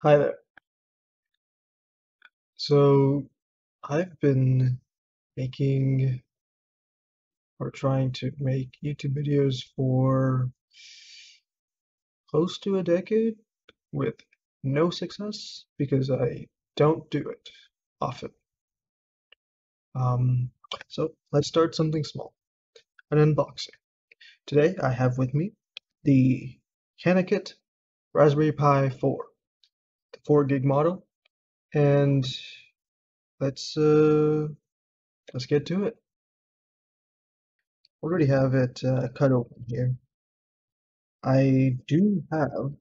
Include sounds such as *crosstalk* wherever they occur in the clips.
Hi there. So I've been making or trying to make YouTube videos for close to a decade with no success because I don't do it often. Um, so let's start something small, an unboxing. Today I have with me the CanaKit Raspberry Pi 4, 4 gig model, and let's uh, let's get to it. Already have it uh, cut open here. I do have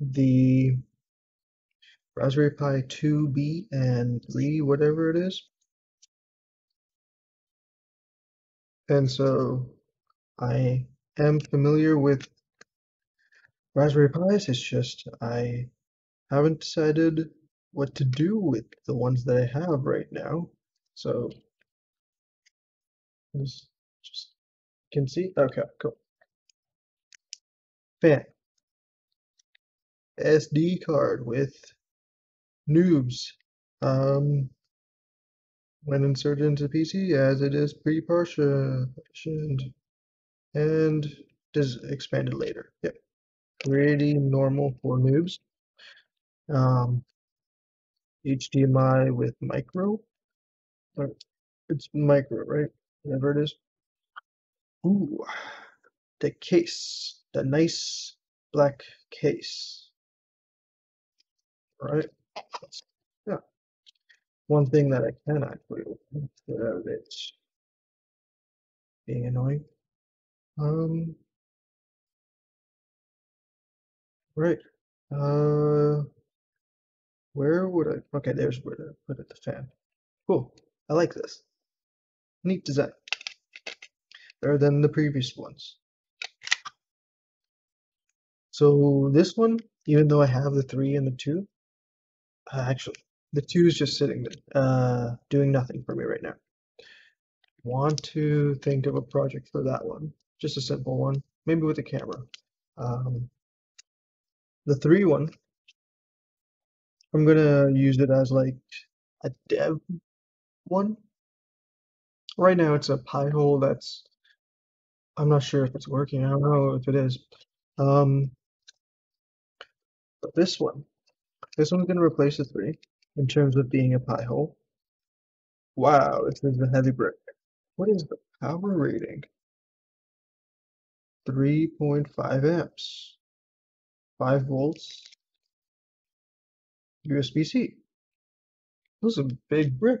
the Raspberry Pi 2B and 3, whatever it is. And so I am familiar with Raspberry Pis, it's just I haven't decided what to do with the ones that I have right now. So just, just can see. Okay, cool. Fan. SD card with noobs. Um, when inserted into PC as it is pre-partitioned and is expanded later. Yep, pretty normal for noobs. Um, HDMI with micro. It's micro, right? Whatever it is. Ooh, the case, the nice black case. Right? Yeah. One thing that I can actually get out it being annoying. Um, right. Uh, where would I? Okay, there's where to put it. The fan. Cool. I like this. Neat design. Better than the previous ones. So this one, even though I have the three and the two, uh, actually, the two is just sitting there, uh, doing nothing for me right now. Want to think of a project for that one? Just a simple one, maybe with a camera. Um, the three one, I'm gonna use it as like a dev one. Right now it's a Pi-hole that's, I'm not sure if it's working. I don't know if it is. Um, but this one, this one's gonna replace the three in terms of being a Pi-hole. Wow, this is a heavy brick. What is the power rating? 3.5 amps, 5 volts, USB-C. This is a big brick.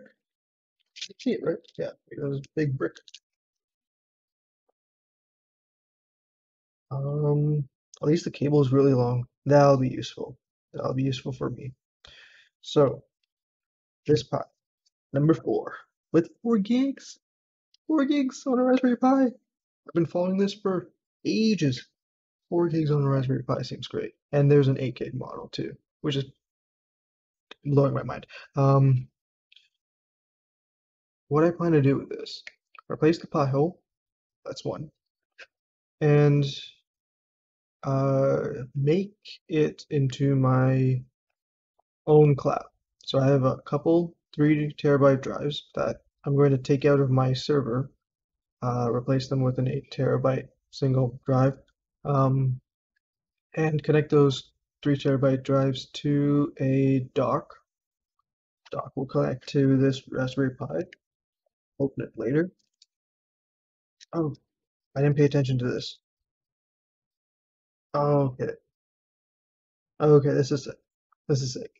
You see it, right? Yeah, it was a big brick. Um, at least the cable is really long. That'll be useful. That'll be useful for me. So, this Pi, number four, with four gigs. Four gigs on a Raspberry Pi. I've been following this for ages. Four gigs on a Raspberry Pi seems great. And there's an 8 gig model too, which is blowing my mind. Um, what I plan to do with this, replace the Pi-hole, that's one, and uh, make it into my own cloud. So I have a couple three terabyte drives that I'm going to take out of my server, uh, replace them with an eight terabyte single drive, um, and connect those three terabyte drives to a dock. Dock will connect to this Raspberry Pi. Open it later. Oh, I didn't pay attention to this. Oh, Okay. Okay, this is it. This is it.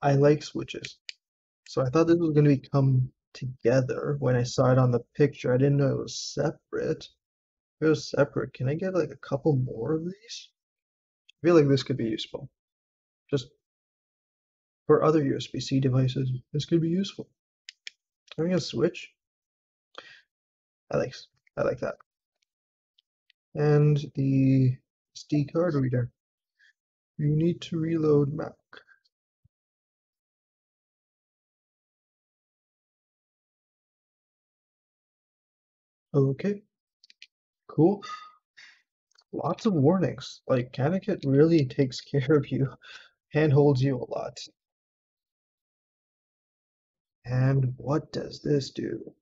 I like switches. So I thought this was going to become together when I saw it on the picture. I didn't know it was separate. If it was separate, can I get like a couple more of these? I feel like this could be useful. Just for other USB-C devices, this could be useful. Having a switch, I like, I like that. And the SD card reader. You need to reload Mac. Okay, cool. Lots of warnings. Like CanaKit really takes *laughs* care of you hand holds you a lot. And what does this do?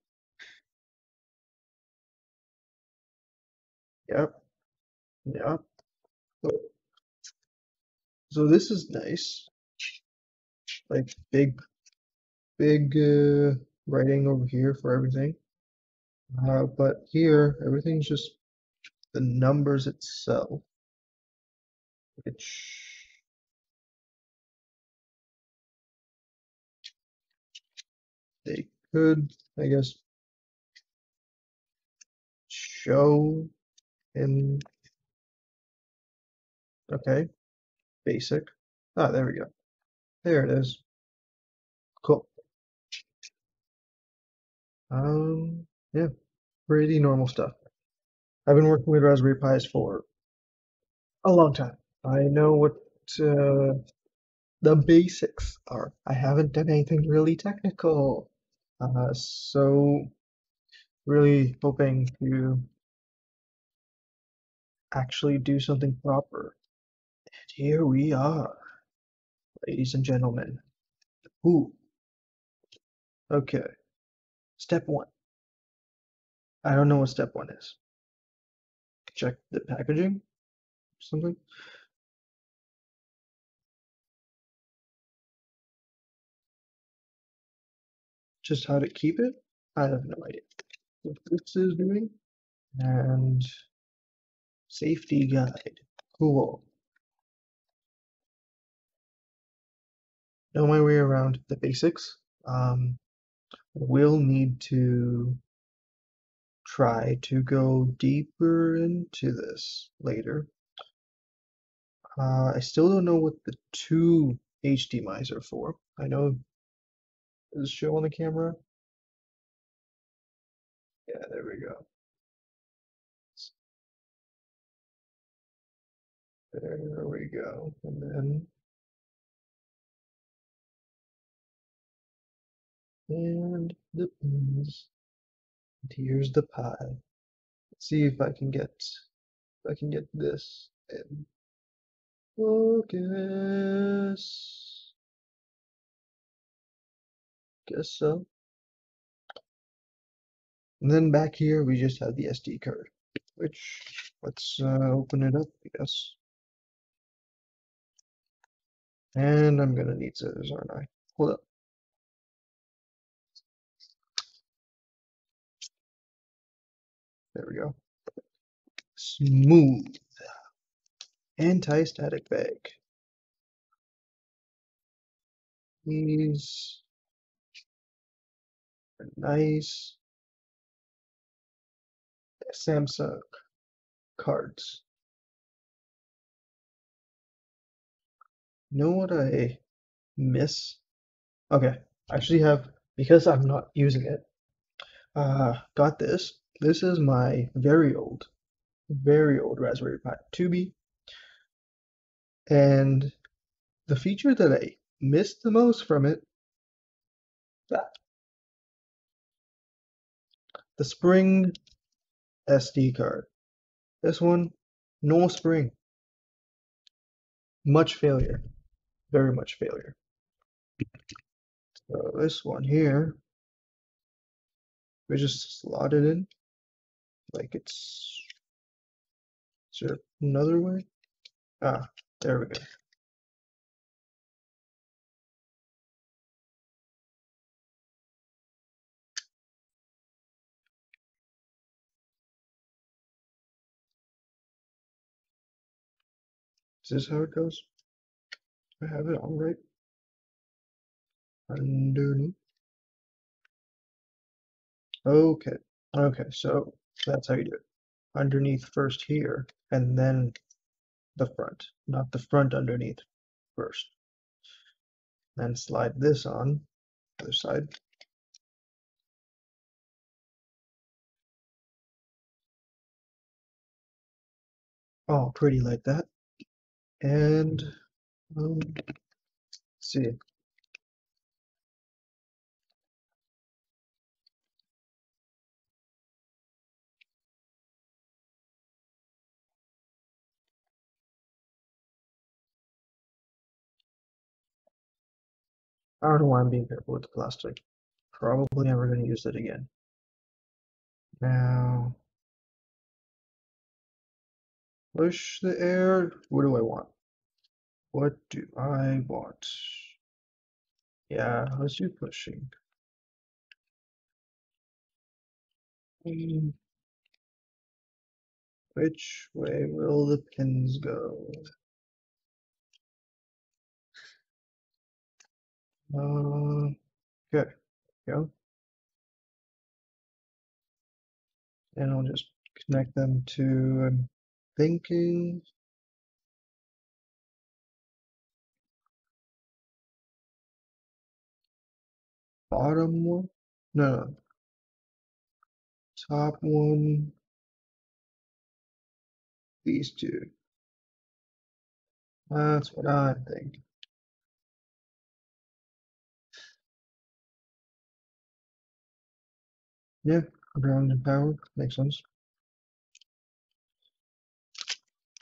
Yep. Yep. So, so this is nice. Like big, big uh, writing over here for everything. Uh, but here, everything's just the numbers itself, which they could, I guess, show in, okay, basic. Ah, there we go. There it is. Cool. Um, yeah, pretty normal stuff. I've been working with Raspberry Pis for a long time. I know what uh, the basics are. I haven't done anything really technical. Uh, so really hoping to actually do something proper. And here we are, ladies and gentlemen. Ooh. Okay. Step one. I don't know what step one is. Check the packaging or something. Just how to keep it? I have no idea what this is doing. And safety guide. Cool. Know my way around the basics. Um, we'll need to try to go deeper into this later. Uh, I still don't know what the two HDMIs are for. I know is show on the camera. Yeah, there we go. There we go. And then and the pins. And here's the Pi. Let's see if I can get if I can get this in focus. Guess so. And then back here we just have the SD card, which let's uh, open it up, I guess. And I'm gonna need scissors, aren't I? Hold up. There we go. Smooth. Anti-static bag. These are nice. Samsung cards. Know what I miss? Okay, I actually have, because I'm not using it, uh, got this. This is my very old, very old Raspberry Pi 2B. And the feature that I missed the most from it, that. The spring SD card. This one, no spring. Much failure. Very much failure. So this one here, we just slot it in like it's is there another way? Ah, there we go. Is this how it goes? I have it all right. Underneath. Okay. Okay, so that's how you do it. Underneath first here, and then the front, not the front underneath first. Then slide this on, other side. All pretty like that. And um, see. I don't know why I'm being careful with the plastic. Probably never going to use it again. Now, push the air. What do I want? What do I want? Yeah, let's do pushing. Hmm. Which way will the pins go? Uh, good. Go. And I'll just connect them to, I'm thinking, bottom one? No. Top one. These two. That's what I think. Yeah, ground and power makes sense.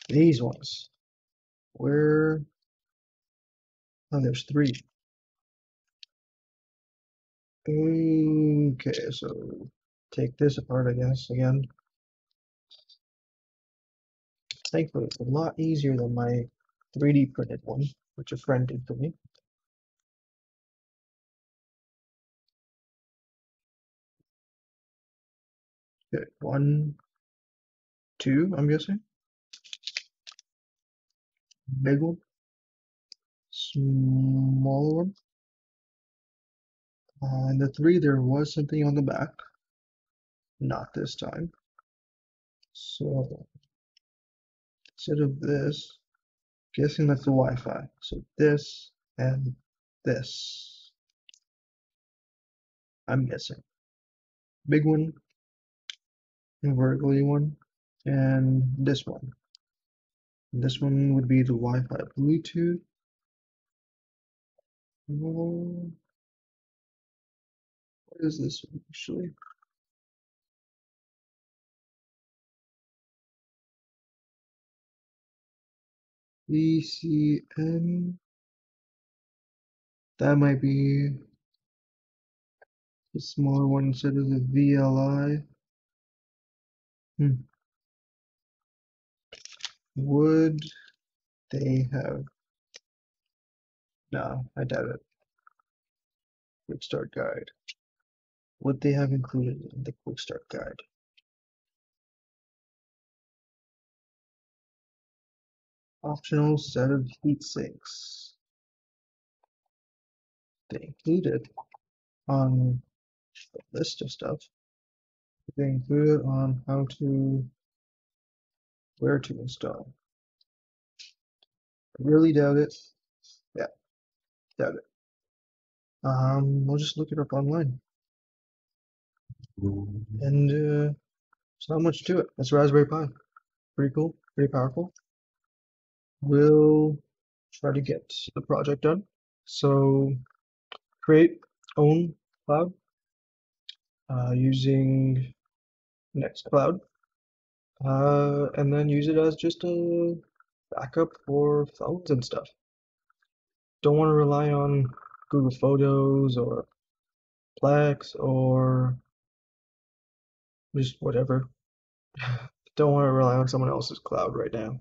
These ones. Where? Oh, there's three. Okay, so take this apart, I guess, again. Thankfully, it's a lot easier than my 3D printed one, which a friend did for me. One, two, I'm guessing. Big one. Smaller one. Uh, and the three, there was something on the back. Not this time. So instead of this, guessing that's the Wi-Fi. So this and this. I'm guessing. Big one, vertically one, and this one. This one would be the Wi-Fi Bluetooth. What is this one actually? VCN. That might be the smaller one instead of the VLI. Hmm. Would they have? No, I doubt it. Quick start guide. Would they have included in the quick start guide? Optional set of heat sinks. They included on the list of stuff. They included on how to where to install. I really doubt it. Yeah, doubt it. Um, we'll just look it up online. And uh, there's not much to it. It's Raspberry Pi. Pretty cool, pretty powerful. We'll try to get the project done. So create own cloud uh, using Nextcloud uh, and then use it as just a backup for phones and stuff. Don't want to rely on Google Photos or Plex or just whatever. *laughs* Don't want to rely on someone else's cloud right now.